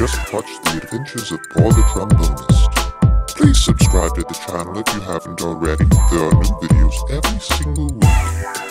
just watched the adventures of Paul the Trombonist. Please subscribe to the channel if you haven't already. There are new videos every single week.